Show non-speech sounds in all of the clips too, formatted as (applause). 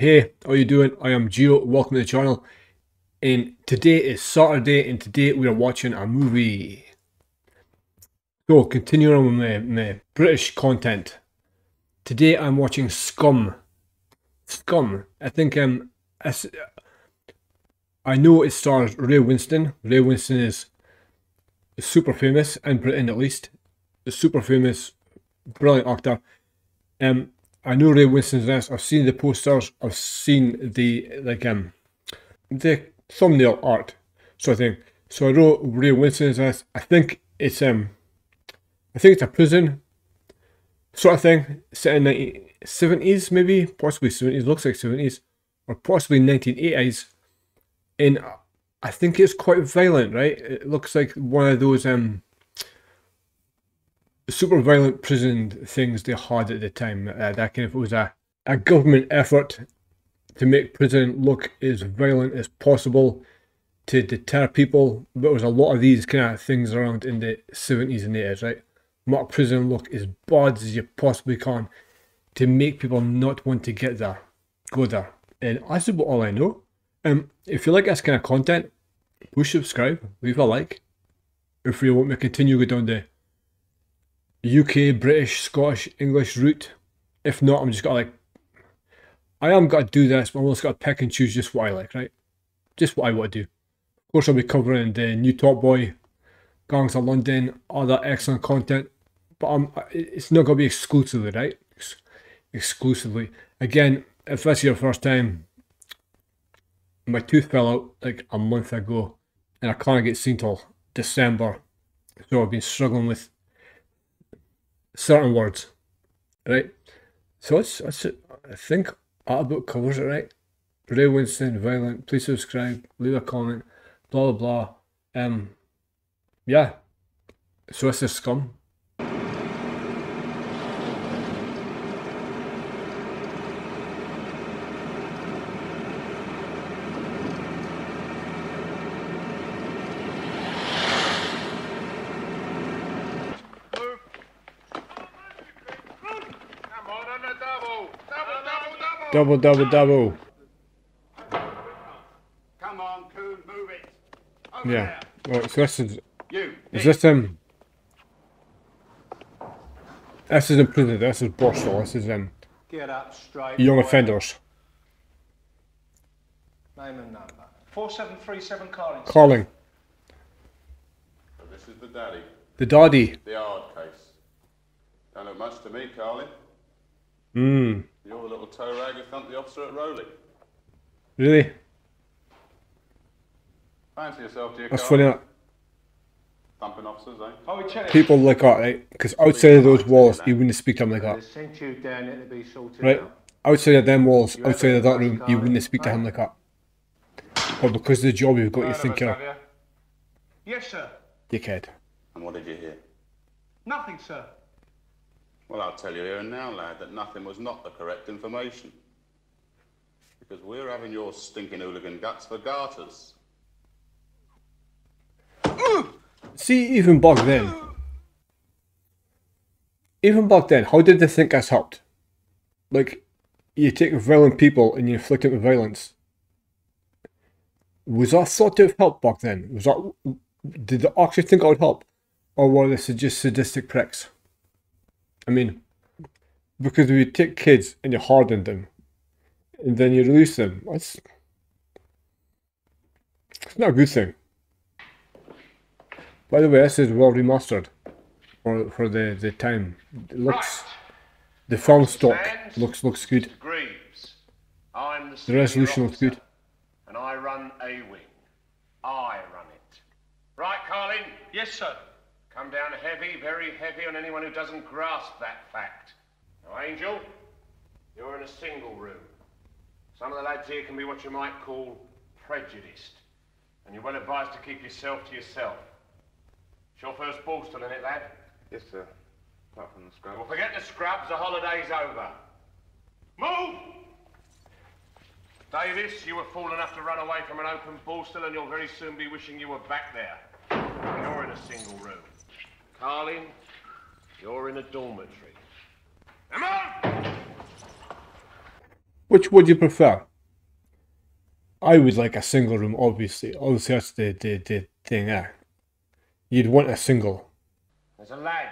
Hey, how you doing? I am Gio. Welcome to the channel. And today is Saturday, and today we are watching a movie. So, continuing on with my, British content. Today I'm watching Scum. Scum. I think um, I know it stars Ray Winstone. Ray Winstone is super famous in Britain, at least. Super famous, brilliant actor. Um, I know Ray Winstone's in this. I've seen the posters. I've seen the like um the thumbnail art sort of thing. So I know Ray Winstone's in this. I think it's um I think it's a prison sort of thing set in the seventies, maybe possibly seventies. Looks like seventies or possibly nineteen eighties. And I think it's quite violent, right? It looks like one of those um super violent prison things they had at the time. Uh, that kind of was a, a government effort to make prison look as violent as possible to deter people. But there was a lot of these kind of things around in the 70s and 80s, right? Make prison look as bad as you possibly can to make people not want to get there, go there. And that's about all I know. Um, if you like this kind of content, please subscribe, leave a like. If you want me to continue go down the UK, British, Scottish, English route. If not, I'm just gonna like, I am gonna do this, but I'm also gonna pick and choose just what I like, right? Just what I want to do. Of course, I'll be covering the new Top Boy, Gangs of London, other excellent content, but I'm, it's not to be exclusively, right? Ex- exclusively. Again, if this is your first time, my tooth fell out like a month ago, and I can't get seen till December. So I've been struggling with certain words, right? So that's, that's it. I think our book covers it, right? Ray Winstone, violent. Please subscribe, leave a comment, blah blah blah. Um, yeah. So it's is scum. Double, double, double. Come on, Coon, move it. Over Yeah. there. Right, so this is You. is this um this is in prison, this is Borstal, this is um Get up straight. young boy. offenders. Name and number. 4737 Collins. Calling. This is the daddy. The daddy. The hard case. Don't look much to me, Carlin. Mmm. You're the little toe rag who thumped the officer at Rowley. Really? Fancy yourself, dear That's funny that Thumping officers, eh? Oh, we people like that, right? Because outside of those walls you wouldn't speak to him like They that. sent you down there to be sorted Right? out. Outside of them walls, outside of that room, you wouldn't speak to him like that. But because of the job you've got, you think you're a Yes, sir. dickhead. And what did you hear? Nothing, sir. Well, I'll tell you here and now, lad, that nothing was not the correct information. Because we're having your stinking hooligan guts for garters. (clears throat) See, even back then, even back then, how did they think that's helped? Like, you take violent people and you inflict them with violence. Was that thought to have helped back then? Was that did they actually think it would help, or were they just sadistic pricks? I mean, because if you take kids and you harden them, and then you release them, that's it's not a good thing. By the way, this is well remastered for for the the time. It looks the film stock looks looks good. Greaves. I'm the, The resolution looks officer, good. And I run a wing. I run it. Right, Carlin? Yes, sir. Come down heavy, very heavy on anyone who doesn't grasp that fact. Now, Angel, you're in a single room. Some of the lads here can be what you might call prejudiced. And you're well advised to keep yourself to yourself. It's your first Borstal in it, lad? Yes, sir. Apart from the scrub. Well, forget the scrubs, the holiday's over. Move! Davis, you were fool enough to run away from an open Borstal, and you'll very soon be wishing you were back there. You're in a single room. Carlin, you're in a dormitory. Come on! Which would you prefer? I would like a single room, obviously. Obviously, that's the, the, the thing, eh? You'd want a single. There's a lad,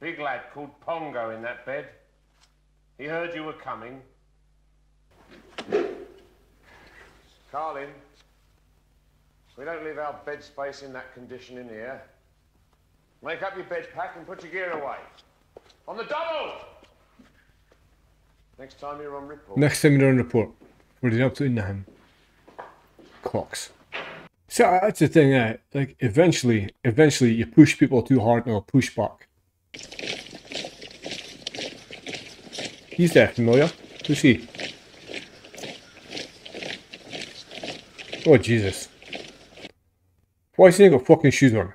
big lad called Pongo in that bed. He heard you were coming. Carlin, we don't leave our bed space in that condition in here. Make up your bed pack and put your gear away. On the double! Next time you're on report. Next time you're on report, we're doing absolutely nothing. Clocks. So that's the thing, eh? Like eventually, eventually, you push people too hard and they'll push back. He's there, familiar? Who's he? Oh Jesus! Why is he got fucking shoes on?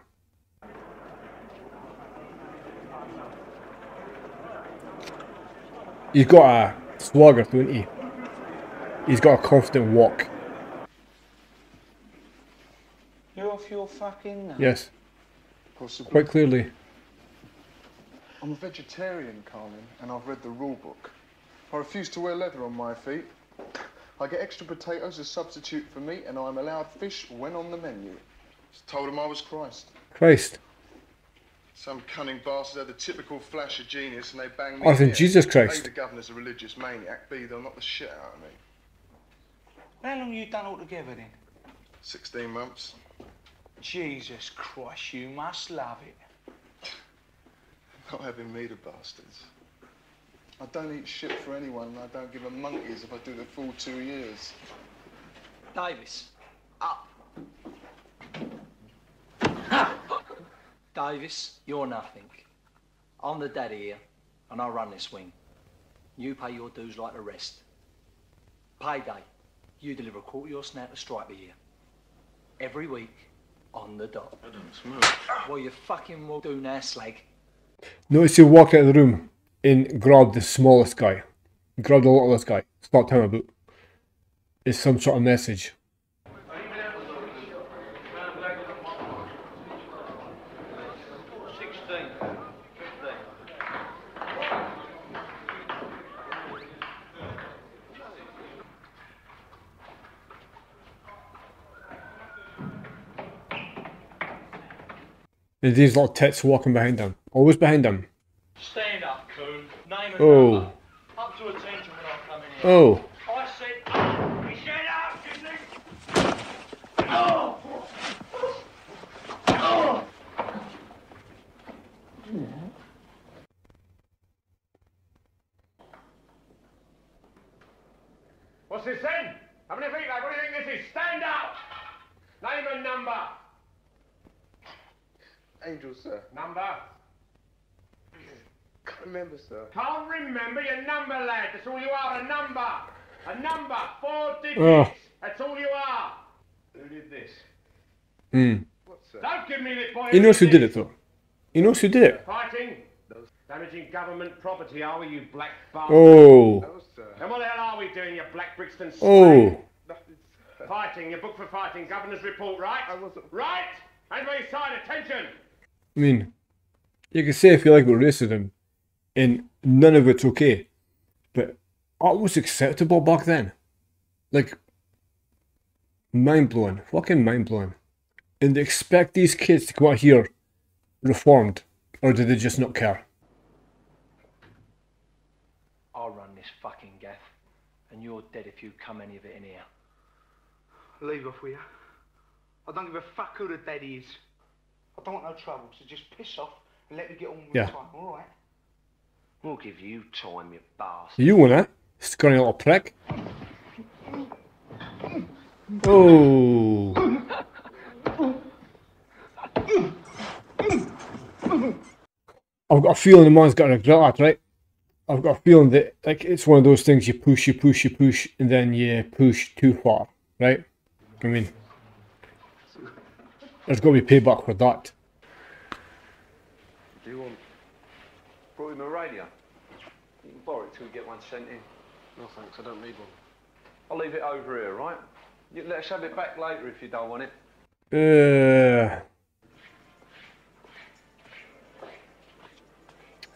He's got a swagger, don't he? He's got a confident walk. You're off your fucking nut. Yes, Possibly. quite clearly. I'm a vegetarian, Carlin, and I've read the rule book. I refuse to wear leather on my feet. I get extra potatoes as substitute for meat, and I'm allowed fish when on the menu. Just told him I was Christ. Christ. Some cunning bastard had the typical flash of genius, and they banged me. I think Jesus. Christ. A, the governor's a religious maniac. B, they'll knock the shit out of me. How long you done altogether then? 16 months. Jesus Christ, you must love it. (laughs) Not having me, the bastards. I don't eat shit for anyone, and I don't give a monkeys if I do the full two years. Davis, up. Davis, you're nothing. I'm the daddy here, and I run this wing. You pay your dues like the rest. Payday, you deliver a quarter of your snap to Stripe a year. Every week, on the dot. I don't smoke. Well, you fucking will do now, slag. Notice you walk out of the room and grab the smallest guy. Grab the littlest guy. Start him about. It's some sort of message. And these little tits walking behind him. Always behind him. Stand up, coon. Name and Oh. number. Up to attention when I come in. Oh. I said up. He said up, didn't he? Oh. Oh. What's this then? How many feet like? What do you think this is? Stand up! Name and number. Angel, sir. Number. (clears throat) Can't remember, sir. Can't remember your number, lad. That's all you are, a number. A number. Four digits. Oh. That's all you are. Who did this? Hmm. What, sir? Don't give me this boy. He knows who did it though. He knows who did it. Fighting. Damaging government property, are we, you black bastard? Oh. No, sir. And what the hell are we doing, you black Brixton slag? Oh. Fighting. You're booked for fighting. Governor's report, right? I wasn't- Right? And my side, attention. I mean, you can say if you like about racism, and none of it's okay, but art was acceptable back then. Like, mind blowing, fucking mind blowing. And they expect these kids to come out here reformed, or do they just not care? I'll run this fucking gaff, and you're dead if you come any of it in here. Leave off with you. I don't give a fuck who the daddy is. I don't want no trouble, so just piss off and let me get on with Yeah. time, alright? We'll give you time, you bastard. You wanna? Scrawny little prick. Oh. I've got a feeling the man's got a regret that, right? I've got a feeling that like it's one of those things you push, you push, you push, and then you push too far, right? I mean, there's got to be payback for that. Do you want? Brought him a radio. You can borrow it till we get one sent in. No thanks, I don't need one. I'll leave it over here, right? You let us have it back later if you don't want it. Uh,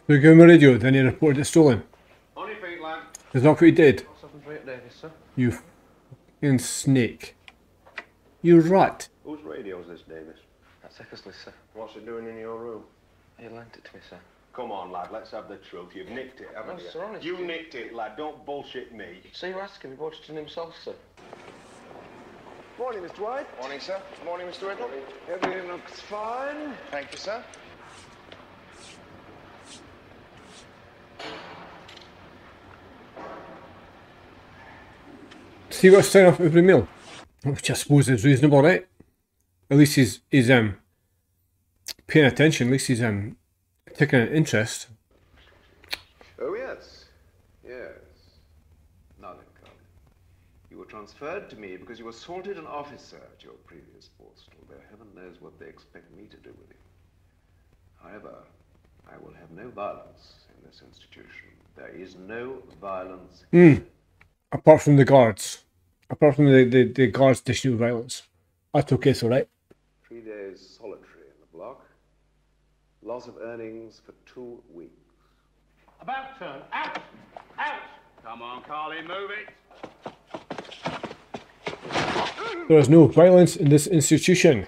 we give him a radio, then he reported it stolen. On your feet, lad. Is that what he did? Something Rick Davis, sir. You fucking snake. You rat. Whose radio's this, Davis? That's Eckersley, sir. What's it doing in your room? He lent it to me, sir. Come on, lad, let's have the truth. You've nicked it, haven't No, you? sir, honest. You nicked it, lad. Don't bullshit me. So you're asking, he bought it in himself, sir? Morning, Mr. White. Morning, sir. Morning, Mr. Whittle. Everything looks fine. Thank you, sir. See what's sign off every meal? Which I suppose is reasonable, right? At least he's he's um paying attention, at least he's um taking an interest. Oh, yes. Yes. Now then, Carlin. You were transferred to me because you assaulted an officer at your previous post, although heaven knows what they expect me to do with you. However, I will have no violence in this institution. There is no violence. Apart from the guards. Apart from the, the, the guards dishing out violence. That's okay, it's alright. Three days solitary in the block. Loss of earnings for two weeks. About turn. Out! Out! Come on, Carly, move it. There is no violence in this institution.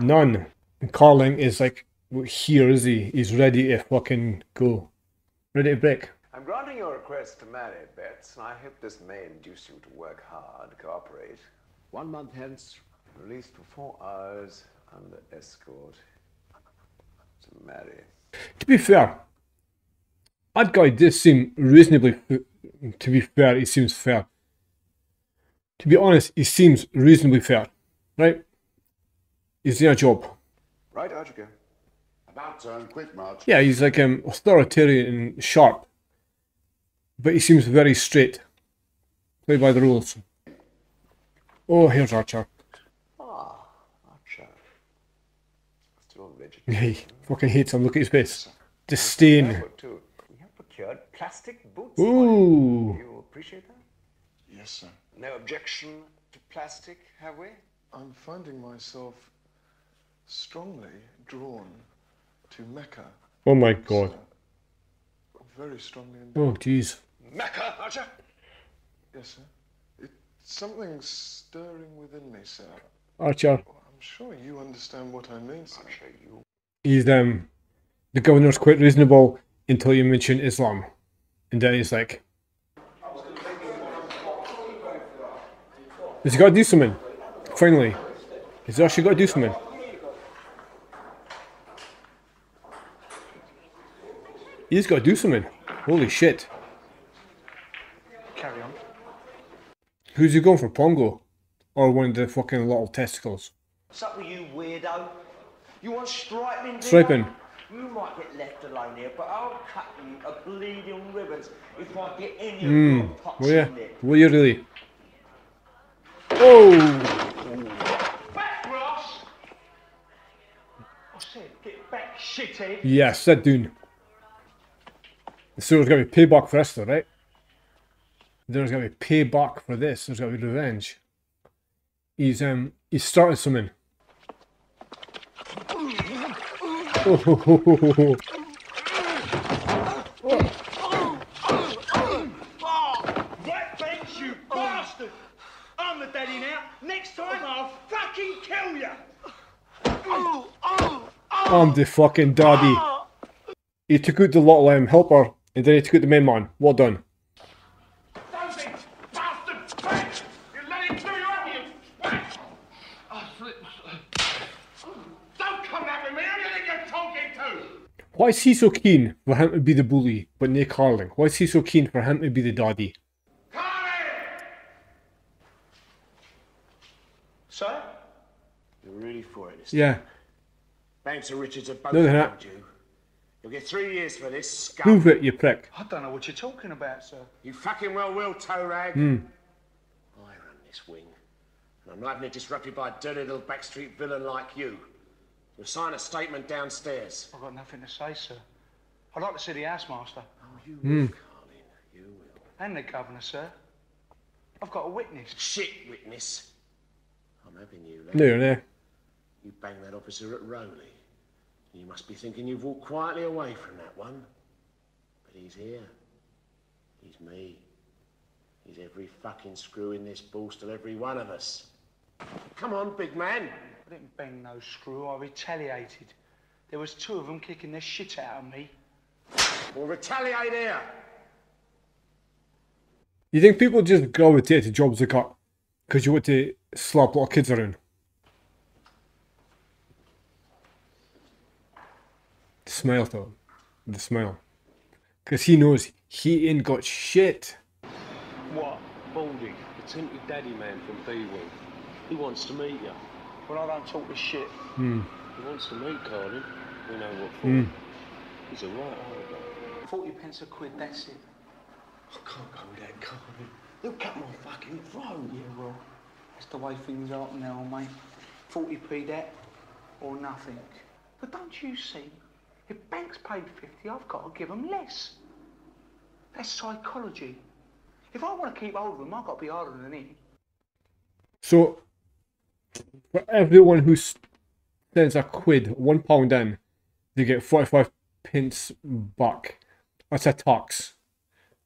None. And Carling is like here is he? He's ready to fucking go. Ready to break. I'm granting your request to marry, Betts, and I hope this may induce you to work hard, cooperate. One month hence, released for four hours under escort to marry. To be fair, that guy does seem reasonably. To be fair, he seems fair. To be honest, he seems reasonably fair, right? He's doing a job. Right, out you go. About turn, quick march. Yeah, he's like um, authoritarian and sharp, but he seems very straight. Play by the rules. Oh, here's Archer. Ah, Archer. Still rigid. He fucking hates him. Look at his face. Disdain. Effort. We have procured plastic boots. for you. Ooh. You appreciate that? Yes, sir. No objection to plastic, have we? I'm finding myself strongly drawn to Mecca. Oh my god. sir. Very strongly indeed. Oh jeez. Mecca, Archer! Yes, sir. It's something stirring within me, sir. Archer. Oh, I'm sure you understand what I mean, sir. Archer, you He's um, the governor's quite reasonable until you mention Islam, and then he's like, He's he got to do something?" Finally, he's actually got to do something. He's got to do something. Holy shit! Carry on. Who's he going for, Pongo, or one of the fucking little testicles? What's up with you, weirdo? You want striping? Striping. You might get left alone here, but I'll cut you a bleeding ribbons if I get any Hmm. of your pots Will ya? in there. Will you really? Oh! Back, Ross! I said, get back, shithead. Yeah, sit down. So there's gonna be payback for this, though, right? There's gonna be payback for this. There's gonna be revenge. He's um he's started something. I'm the fucking daddy. He took out the little um, helper and then he took out the main man. Well done. Don't be bastard! Back! You let him do you, haven't you? Back! Don't come back with me! Who do you think you're talking to? Why is he so keen for him to be the bully, but Nick Harling? Why is he so keen for him to be the daddy? Carly! Sir? You're really for it. Yeah. Banks and Richards have both No, they're not. you. You'll get three years for this, scum. Prove it, you prick. I don't know what you're talking about, sir. You fucking well will, toe rag. Hmm. I run this wing, and I'm not having it disrupted by a dirty little backstreet villain like you. You'll sign a statement downstairs. I've got nothing to say, sir. I'd like to see the housemaster Oh, you Hmm. will, Carlin. You will. and the governor, sir. I've got a witness. Shit witness. I'm having you, lad. No, you're. You banged that officer at Rowley. You must be thinking you've walked quietly away from that one. But he's here. He's me. He's every fucking screw in this Borstal, every one of us. Come on, big man. I didn't bang no screw, I retaliated. There was two of them kicking the shit out of me. We'll retaliate here. You think people just gravitate to jobs like that because you want to slap little kids around? The smile though, the smile, because he knows he ain't got shit. What? Baldy, the tinted daddy man from B-Wing. He wants to meet you. When I don't talk the shit. Hmm. He wants to meet Carlin. We know what for. Hmm. He's a right old guy. 40 pence a quid, that's it. I can't go with that Carlin. He'll cut my fucking throat. Yeah, well, that's the way things are now, mate. 40p that, or nothing. But don't you see? If Banks paid 50, I've got to give them less. That's psychology. If I want to keep hold of them, I've got to be harder than him. So, for everyone who sends a quid, one pound in, they get 45 pence back. That's a tax.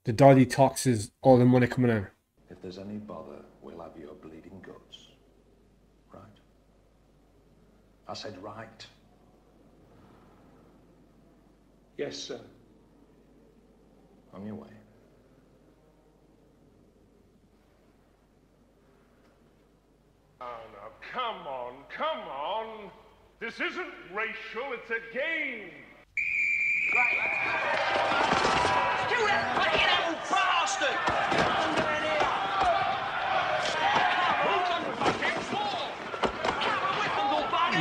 The daddy taxes all the money coming in. If there's any bother, we'll have your bleeding guts. Right? I said right. Yes, sir. On your way. Oh, now, come on, come on. This isn't racial, it's a game. You that fucking old bastard!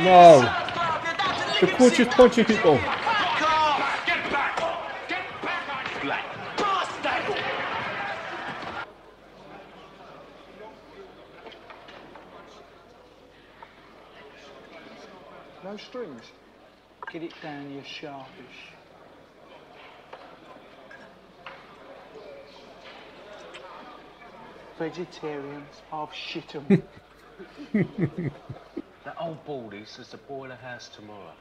No! The coach is punching people. No strings. Get it down, you sharpish. Vegetarians, I've shit 'em. (laughs) That old baldy says to boil a house tomorrow.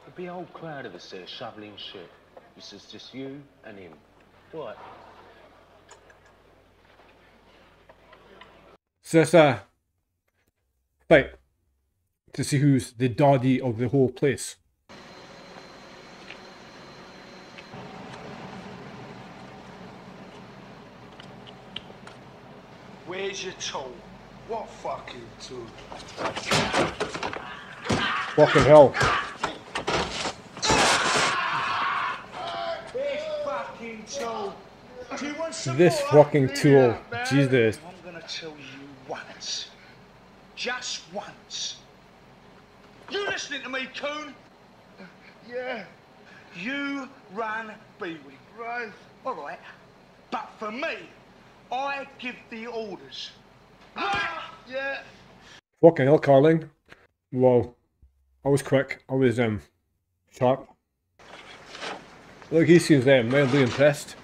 There'll be a whole crowd of us there shoveling shit. He says just you and him. What? So it's a fight to see who's the daddy of the whole place. Where's your tool? What fucking tool? Fucking hell. This fucking tool. Do you want some This more? fucking tool. Jesus. I'm gonna tell you once. Just once. You listening to me, Coon? Yeah. You run B-Wing. Right. All right. But for me, I give the orders. Right? Yeah. Fucking hell, Carling. Whoa. I was quick. I was um sharp. Look, he seems um, mildly impressed.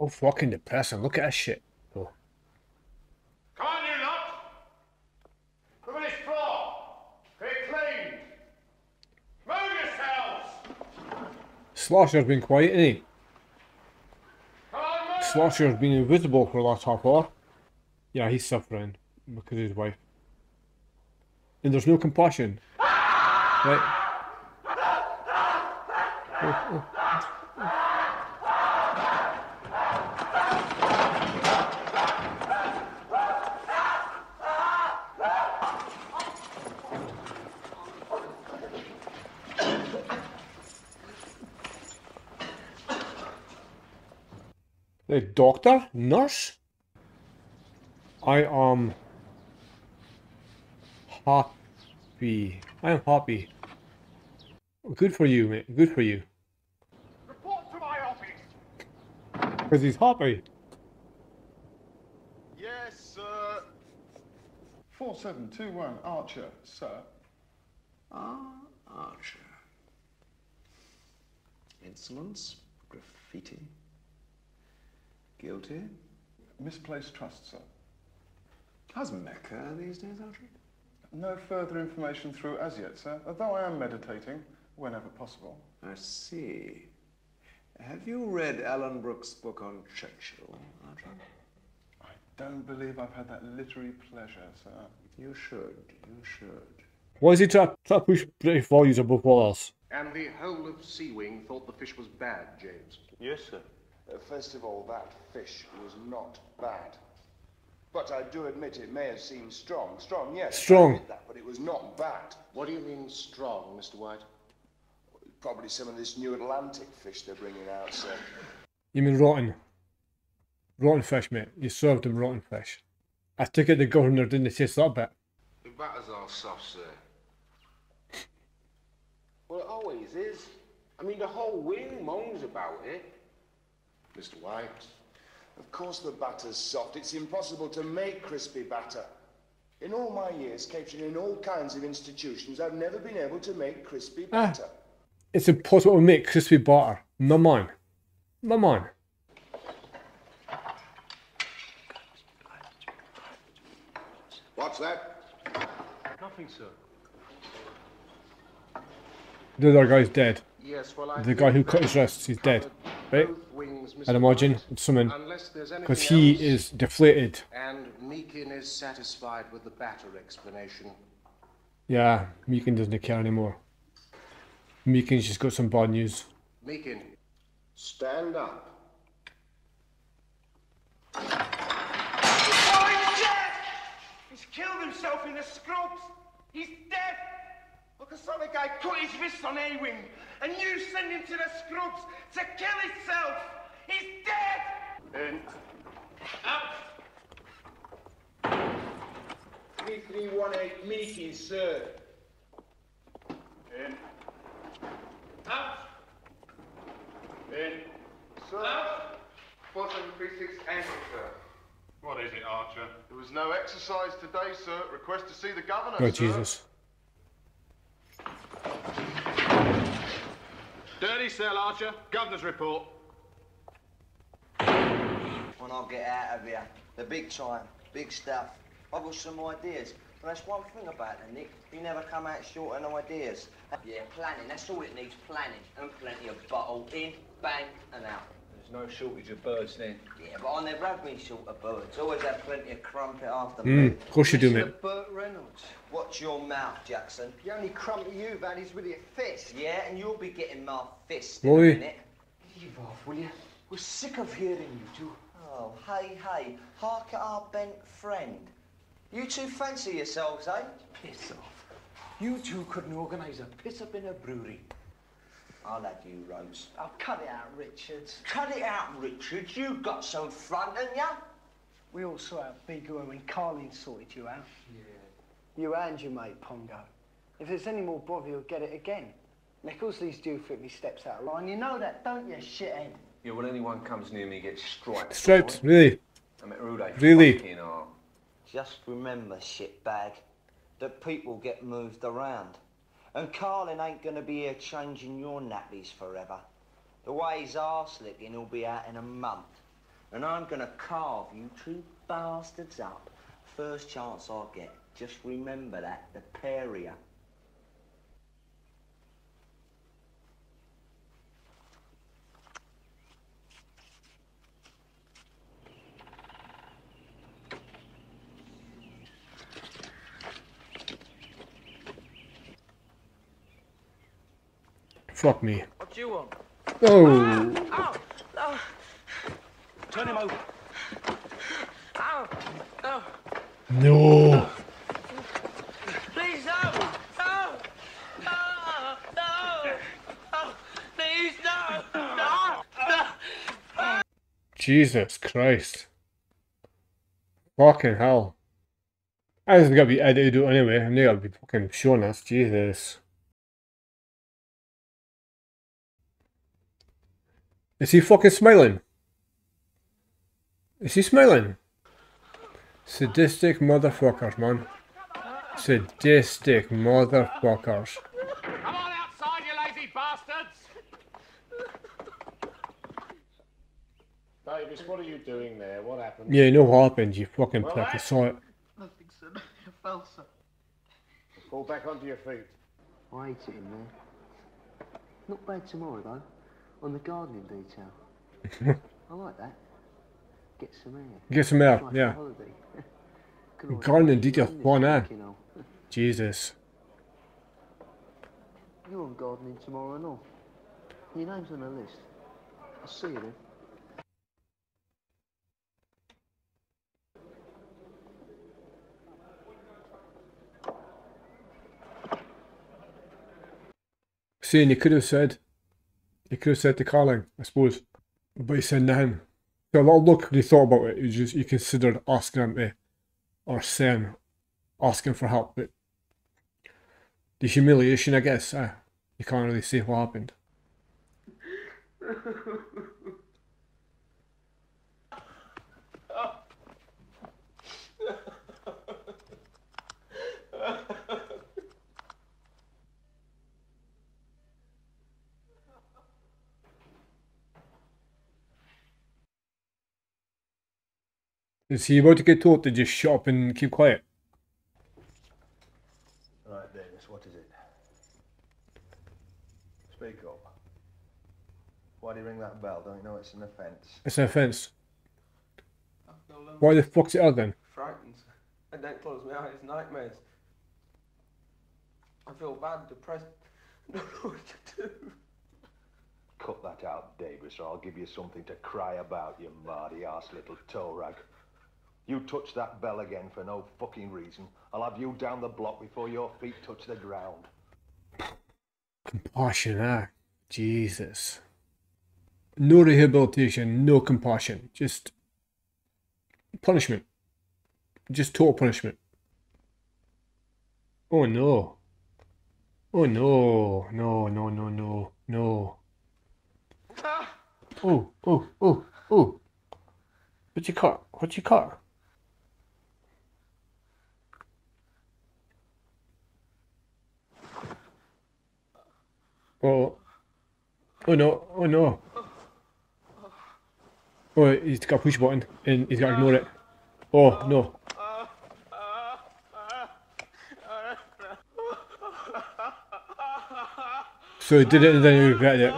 Oh, fucking depressing. Look at that shit. Oh. Come on, you lot. Look at this floor. Get it cleaned. Move yourselves. Slosher's been quiet, eh? ain't he? Come. Slosher's been invisible for the last half hour. Yeah, he's suffering because of his wife. And there's no compassion. Right? Oh, oh. The doctor? Nurse? I am happy. I am happy. Good for you, mate. Good for you. Report to my office. Because he's happy. Yes, sir. 4721 Archer, sir. Ah, Archer. Insolence, graffiti. Guilty. Misplaced trust, sir. How's Mecca these days, Archer? No further information through as yet, sir, although I am meditating whenever possible. I see. Have you read Alan Brooks' book on Churchill, Archer? I don't believe I've had that literary pleasure, sir. You should. You should. Why is he trying try to push British values above all else? And the whole of C-Wing thought the fish was bad, James. Yes, sir. Uh, first of all, that fish was not bad. But I do admit it may have seemed strong. Strong, yes. Strong. admit that, but it was not bad. What do you mean strong, Mr. White? Probably some of this new Atlantic fish they're bringing out, sir. You mean rotten? Rotten fish, mate. You served him rotten fish. I took it the governor didn't taste that bit. The batter's all soft, sir. Well, it always is. I mean, the whole wing moans about it. Mr. White. Of course the batter's soft. It's impossible to make crispy batter. In all my years catering in all kinds of institutions, I've never been able to make crispy Ah. It's impossible to make crispy batter. My man. My man. What's that? Nothing, sir. The other guy's dead. Yes, well, I The guy who think cut his that wrists, he's dead. Right? Both wings, Mr. I'd imagine. White, something. Because he else. is deflated. And Meekin is satisfied with the batter explanation. Yeah, Meekin doesn't care anymore. Meekin's just got some bad news. Meekin, stand up. Oh, he's dead! He's killed himself in the scrubs. He's dead. Look, I saw the guy cut his wrist on A-wing, and you send him to the scrubs to kill himself. He's dead. In. Up. 3318 Meekin, sir. In. Up. In. Sir? 4736 Andy, sir. What is it, Archer? There was no exercise today, sir. Request to see the governor, Oh, sir. Jesus. Dirty cell, Archer. Governor's report. When I get out of here, the big time, big stuff. I've got some ideas. But that's one thing about it, Nick. You never come out short on ideas. Yeah, planning. That's all it needs, planning. And plenty of bottle in, bang, and out. There's no shortage of birds then. Yeah, but I never have been short of birds. Always have plenty of crumpet after Mm, me. of course you do, mate. Burt Reynolds. Watch your mouth, Jackson. The only crumpet you've had is with your fist. Yeah, and you'll be getting my fist Will in we? a minute. Leave off, will you? We're sick of hearing you two. Oh, hey, hey, hark at our bent friend. You two fancy yourselves, eh? Piss off. You two couldn't organise a piss up in a brewery. I'll have you, Rose. I'll cut it out, Richards. Cut it out, Richard. You've got some front, haven't ya? We all saw how big you were when Carlin sorted you out. Yeah. You and your mate, Pongo. If there's any more bother, you'll get it again. Nicholson's due for it if he steps out of line. You know that, don't you, shithead? Yeah, well, anyone comes near me gets striped. Striped, really? I mean, who they Really? fucking are. Just remember, shitbag, that people get moved around. And Carlin ain't gonna be here changing your nappies forever. The way he's arse licking, he'll be out in a month. And I'm gonna carve you two bastards up. First chance I get. Just remember that, the pair of you. Fuck me. What do you want? Oh. Ow! Oh! Turn him over. Ow! Oh! No. Please no! No! No! No! Oh! Please no! No! No! Jesus Christ. Fucking hell. I just gotta be edited out anyway, and they gotta be fucking showing us. Jesus. Is he fucking smiling? Is he smiling? Sadistic motherfuckers, man. Sadistic motherfuckers. Come on outside, you lazy bastards! Davis, what are you doing there? What happened? Yeah, you know what happened, you fucking Well, prick. I saw it. Nothing, sir. (laughs) I fell, sir. Fall back onto your feet. I ate it in there. Not bad tomorrow, though. On the gardening detail. (laughs) I like that. Get some air. Get some air, yeah. holiday. (laughs) Could always Gardening detail, fun, eh? you know. Jesus. You're on gardening tomorrow, no? Your name's on the list. I'll see you then. Saying you could have said, you could have said to Carling, I suppose, but he said nothing. So a lot of look he thought about it, he just he considered asking him to, or saying, asking for help, but the humiliation, I guess, uh, you can't really see what happened. (laughs) Is he about to get told to just shut up and keep quiet? Right, Davis, what is it? Speak up. Why do you ring that bell? Don't you know it's an offence? It's an offence. Why the fuck's it out then? Frightened. I don't close my eyes. Nightmares. I feel bad, depressed. I (laughs) don't know what to do. Cut that out, Davis, or I'll give you something to cry about, you mardy ass little toe rag. You touch that bell again for no fucking reason, I'll have you down the block before your feet touch the ground. Compassion, ah. Jesus. No rehabilitation, no compassion. Just punishment. Just total punishment. Oh no. Oh no. No, no, no, no, no. Oh, oh, oh, oh. What you cut? What you cut? Oh. Oh no, oh no. Oh, he's got a push button and he's got to ignore it. Oh no. So he did it and then he regretted it.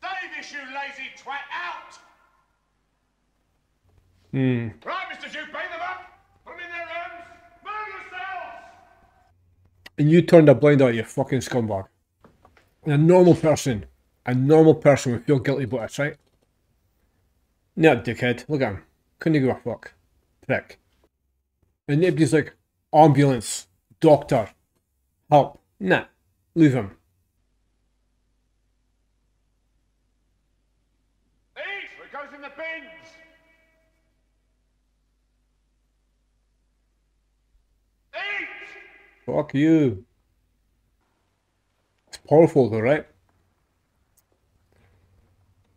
Davis, you lazy twat, out! Hmm. Right, Mr. Duke, bring them up! Put them in their rooms! Move yourselves! And you turned a blind eye, you fucking scumbag. And a normal person, a normal person would feel guilty about this, right? No, dickhead. Look at him. Couldn't give a fuck. Prick. And everybody's like, ambulance, doctor, help. Nah, leave him. Eat! It goes in the bins! Eat! Fuck you. It's powerful though, right?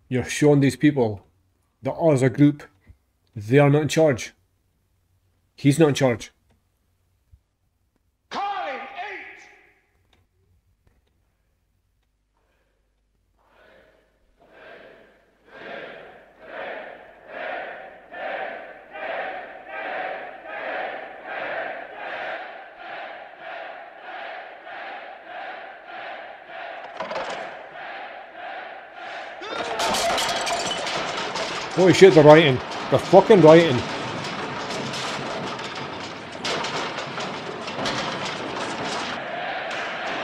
You're showing these people that as a group, they are not in charge. He's not in charge. Carling, eat! Holy shit, they're writing. They're fucking writing.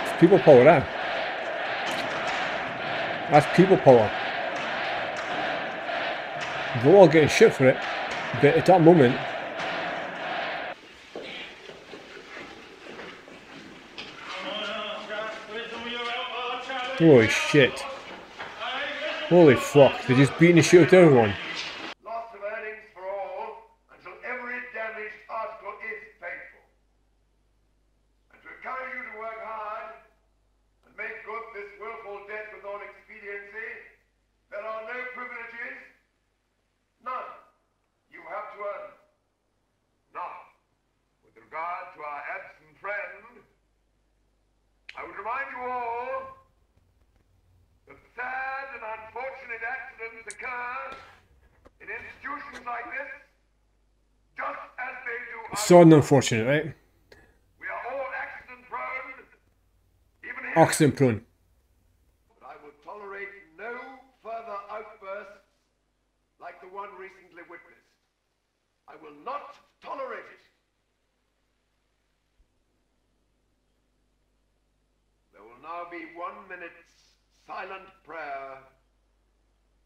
It's people power, that. That's people power. Eh? They're all getting shit for it, but at that moment, holy shit. Holy fuck, they're just beating the shit out of everyone. Loss of earnings for all until every damaged article is paid for. And to encourage you to work hard and make good this willful debt with all expediency, there are no privileges. None. You have to earn. them. Now, with regard to our absent friend, I would remind you all that sad and unfortunate accidents occur in institutions like this, just as they do So unfortunate, right? We are all accident prone. Even Accident prone. But I will tolerate no further outbursts like the one recently witnessed. I will not tolerate it. There will now be one minute's silent prayer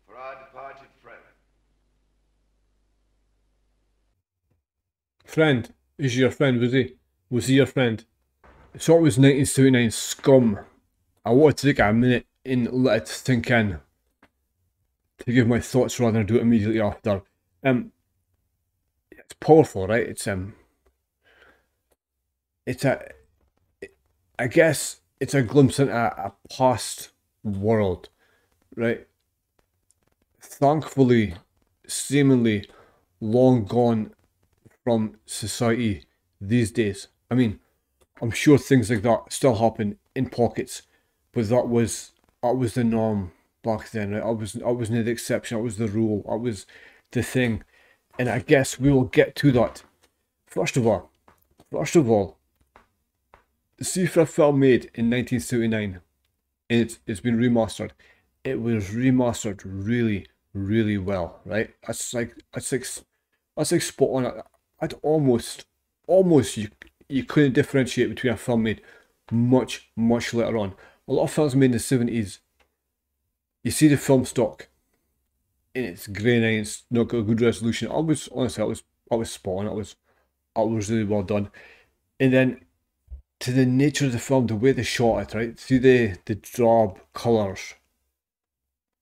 for our departed friend. Friend. Is your friend, was he? Was he your friend? So it was 1979 Scum. I wanted to take a minute and let it sink in. To give my thoughts rather than do it immediately after. Um it's powerful, right? It's um it's a I guess it's a glimpse into a, a past world, right? Thankfully, seemingly long gone from society these days. I mean, I'm sure things like that still happen in pockets, but that was that was the norm back then. I was I wasn't the exception. That was the rule. That was the thing, and I guess we will get to that. First of all, first of all, see for a film made in 1979, and it's it's been remastered. It was remastered really, really well, right? That's like that's like that's like spot on. I'd almost, almost you you couldn't differentiate between a film made much, much later on. A lot of films made in the seventies, you see the film stock, and it's grainy, and it's not got a good resolution. I was honestly, I was, I was spot on. It was, it was really well done, and then to the nature of the film, the way they shot it, right? See the the drab colors,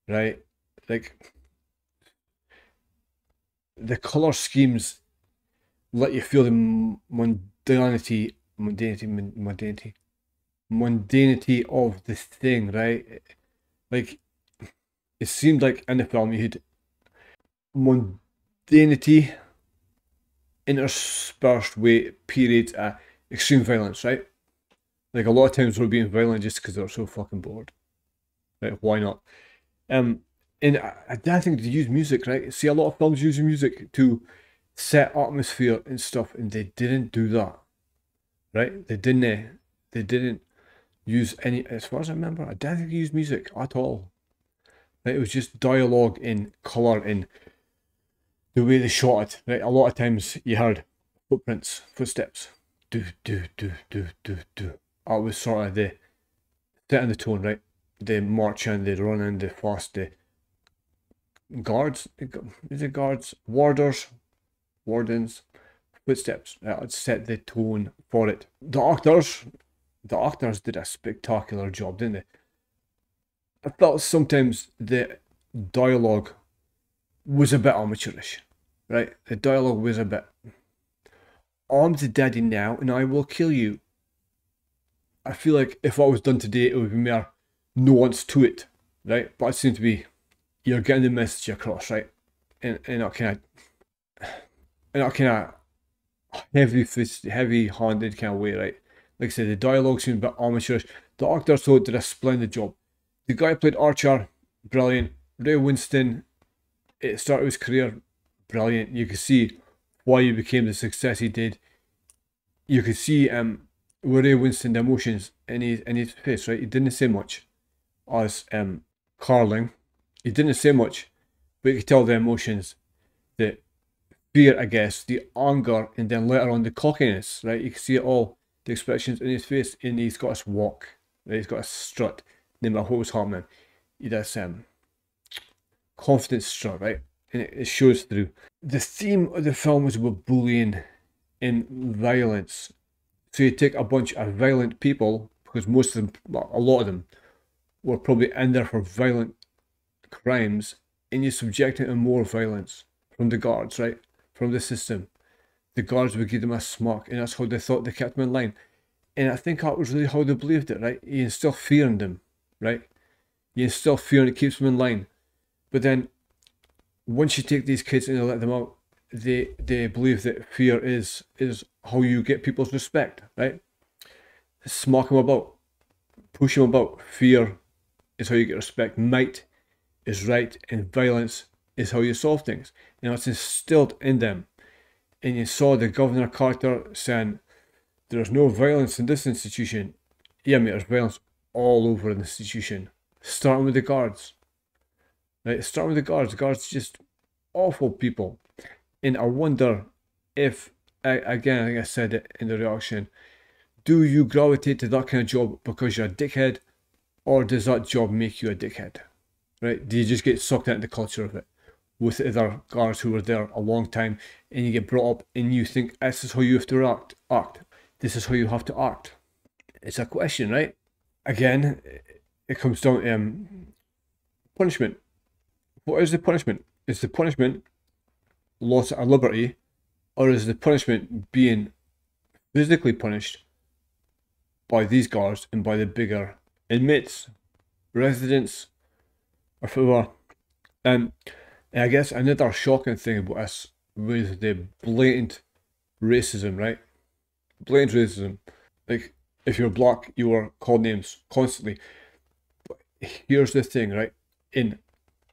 right? Like the color schemes let you feel the mundanity, mundanity, mundanity, mundanity of the thing, right? Like, it seemed like in the film you had mundanity interspersed with periods of extreme violence, right? Like a lot of times we're being violent just because they're so fucking bored. Right? Why not? Um, and I, I don't think they use music, right? See a lot of films using music to set atmosphere and stuff, and they didn't do that. Right? They didn't. uh, They didn't use any. As far as I remember, I don't think used music at all. Right? It was just dialogue in color and the way they shot it. Right? A lot of times you heard footprints, footsteps, do do do do do do. That was sort of the setting the tone, right? They march in, they run in, they fast, the guards, is it guards, warders, wardens, footsteps. That set the tone for it. The actors, the actors did a spectacular job, didn't they? I thought sometimes the dialogue was a bit amateurish, right? The dialogue was a bit, I'm the daddy now and I will kill you. I feel like if that was done today, it would be more nuance to it, right? But it seemed to be, you're getting the message across, right? And, and that kind of, in that kind of heavy heavy handed kind of way, right? Like I said, the dialogue seemed a bit amateurish. The actors though did a splendid job. The guy played Archer, brilliant. Ray Winstone, it started his career, brilliant. You could see why he became the success he did. You could see um Ray Winstone the emotions in his in his face, right? He didn't say much as um Carlin. He didn't say much, but you could tell the emotions, the fear, I guess, the anger, and then later on the cockiness, right? You can see it all, the expressions in his face, and he's got his walk, right? He's got a strut, matter what was happening. He does um confident strut, right? And it, it shows through. The theme of the film is about bullying and violence. So you take a bunch of violent people, because most of them, well, a lot of them, were probably in there for violent crimes, and you subject them to more violence from the guards, right? From the system. The guards would give them a smack, and that's how they thought they kept them in line. And I think that was really how they believed it, right? You instill fear in them, right? You instill fear and it keeps them in line. But then once you take these kids and you let them out, they they believe that fear is is how you get people's respect, right? Smack them about, push them about. Fear is how you get respect. Might is right, and violence is how you solve things. You know, it's instilled in them. And you saw the Governor Carter saying, "There's no violence in this institution." Yeah, mate, there's violence all over the institution, starting with the guards. Right, starting with the guards. The guards just awful people, and I wonder if again, I think I said it in the reaction. Do you gravitate to that kind of job because you're a dickhead, or does that job make you a dickhead? Right? Do you just get sucked into the culture of it with other guards who were there a long time, and you get brought up, and you think this is how you have to act? Act. This is how you have to act. It's a question, right? Again, it comes down to um, punishment. What is the punishment? Is the punishment loss of liberty, or is the punishment being physically punished by these guards and by the bigger inmates, residents, or whatever? Um, and I guess another shocking thing about this was the blatant racism, right? Blatant racism. Like, if you're black, you are called names constantly. But here's the thing, right? In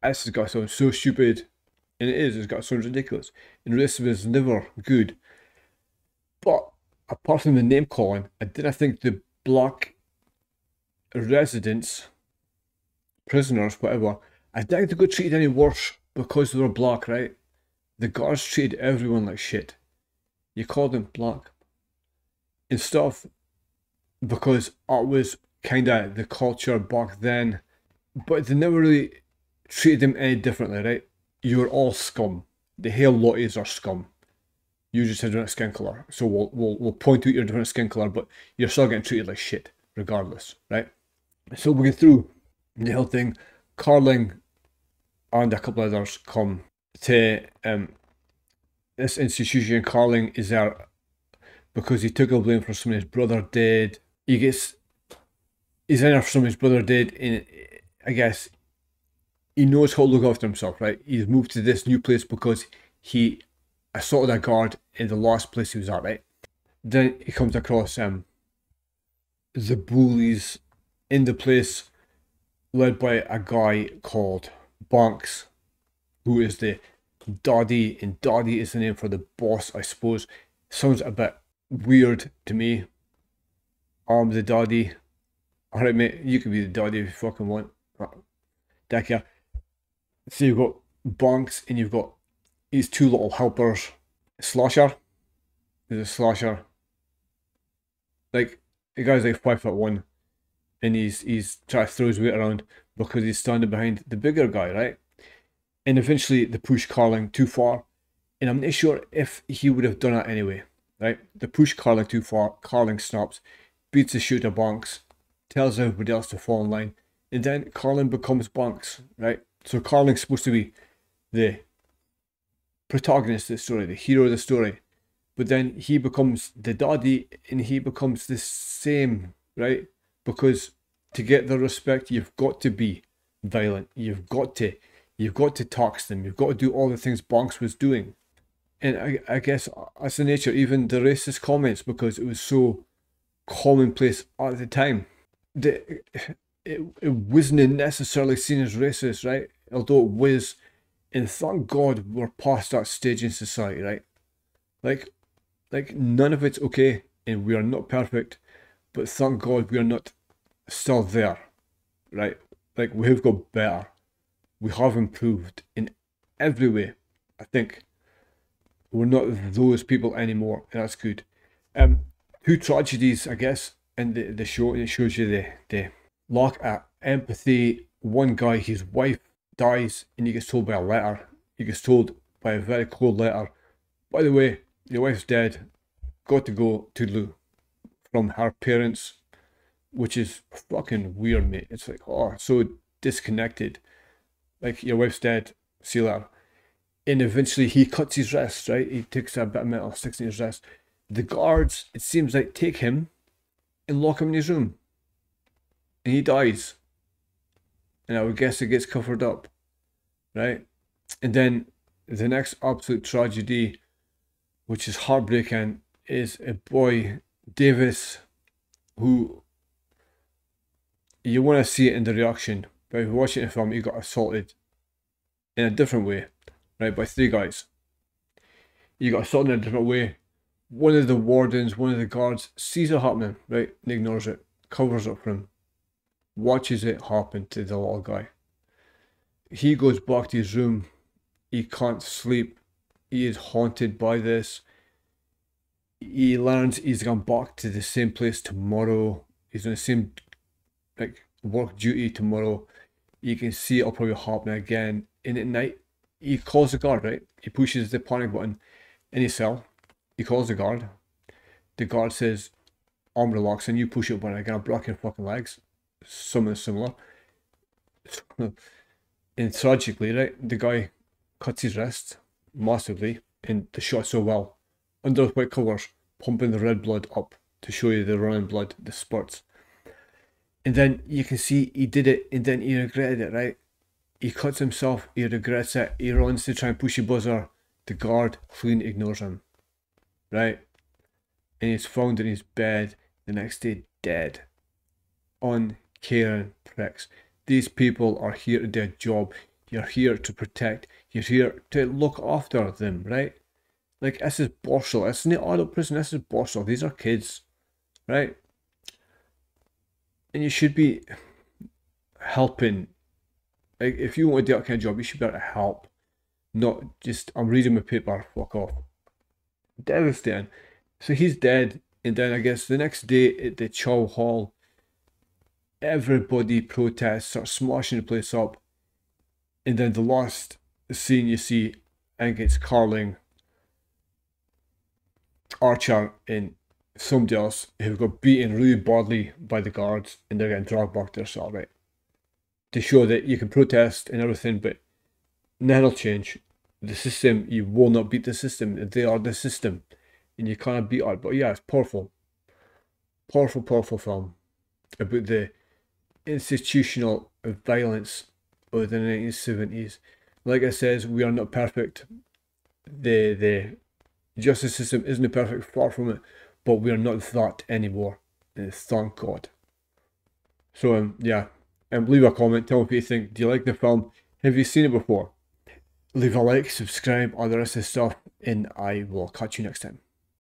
this has got sound so stupid, and it is, it's got to sound ridiculous. And racism is never good. But apart from the name calling, I did I think the black residents, prisoners, whatever, I didn't think they got treated any worse because they were black, right? The guards treated everyone like shit. You called them black and stuff because it was kind of the culture back then, but they never really treated them any differently, right? You're all scum. The hell lotties are scum. You just had a different skin color, so we'll, we'll we'll point out your different skin color, but you're still getting treated like shit regardless, right? So we get through the whole thing. Carlin and a couple others come to um, this institution. Carlin is there because he took a blame for something his brother did. He gets he's in there for something his brother did, and I guess he knows how to look after himself, right? He's moved to this new place because he assaulted a guard in the last place he was at, right? Then he comes across um the bullies in the place led by a guy called Banks, who is the Daddy, and Daddy is the name for the boss, I suppose. Sounds a bit weird to me. I'm the Daddy. Alright, mate, you can be the Daddy if you fucking want. Uh, Deck ya. So you've got Banks, and you've got these two little helpers. Slasher. There's a slasher. Like, the guy's like five foot one and he's he's trying to throw his weight around because he's standing behind the bigger guy, right? And eventually the push Carlin too far. And I'm not sure if he would have done it anyway, right? The push Carlin too far, Carlin stops, beats the shooter Banks, tells everybody else to fall in line, and then Carlin becomes Banks, right? So Carlin's supposed to be the protagonist of the story, the hero of the story. But then he becomes the daddy and he becomes the same, right? Because to get their respect, you've got to be violent. You've got to, you've got to tax them. You've got to do all the things Banks was doing. And I, I guess that's the nature, even the racist comments, because it was so commonplace at the time. The, it, it wasn't necessarily seen as racist, right? Although it was. And thank God we're past that stage in society, right? Like, like none of it's okay, and we are not perfect. But thank God we are not still there, right? Like we have got better. We have improved in every way. I think we're not those people anymore, and that's good. Um, two tragedies, I guess, in the, the show, it shows you the the lack of empathy. One guy, his wife dies, and he gets told by a letter. He gets told by a very cold letter. By the way, your wife's dead. Got to go to Lou from her parents which is fucking weird, mate. It's like, oh, so disconnected. Like, your wife's dead, see. And eventually he cuts his wrist, right? He takes a bit of metal, sticks in his wrist. The guards, it seems like, take him and lock him in his room. And he dies. And I would guess it gets covered up, right? And then the next absolute tragedy, which is heartbreaking, is a boy, Davis, who you want to see it in the reaction. But if you're watching a film, you got assaulted in a different way, right, by three guys. You got assaulted in a different way. One of the wardens, one of the guards sees it happening, right, and ignores it, covers it for him. watches it happen to the little guy. He goes back to his room. He can't sleep. He is haunted by this. He learns he's going back to the same place tomorrow. He's on the same like work duty tomorrow. You can see it'll probably happen again. And at night, he calls the guard, right? He pushes the panic button in his cell. He calls the guard. The guard says, I'm relaxing, you push it button again, I'll break your fucking legs. Something similar. (laughs) and tragically, right, the guy cuts his wrist massively and the shot so well. Under white covers, pumping the red blood up to show you the running blood, the spurts. And then you can see he did it and then he regretted it, right? He cuts himself, he regrets it, he runs to try and push the buzzer. The guard clean ignores him. Right? And he's found in his bed the next day dead. On Uncaring pricks. These people are here to do a job. You're here to protect. You're here to look after them, right? Like this is Borstal. This is not adult prison. This is Borstal. These are kids, right? And you should be helping. If you want to do that kind of job, you should be able to help, not just I'm reading my paper. Fuck off. Devastating. So he's dead, and then I guess the next day at the Chow Hall, everybody protests, start smashing the place up, and then the last scene you see, I think it's Carlin, Archer, and somebody else who got beaten really badly by the guards, and they're getting dragged back to their cell? To show that you can protest and everything, but nothing will change. The system, you will not beat the system. They are the system and you of beat it. But yeah, it's powerful, powerful, powerful film about the institutional violence of the 1970s. Like I says, we are not perfect. The the justice system isn't perfect, far from it, but we are not that anymore. Uh, thank God. So um, yeah, and um, leave a comment. Tell me what you think. Do you like the film? Have you seen it before? Leave a like, subscribe, all the rest of stuff, and I will catch you next time.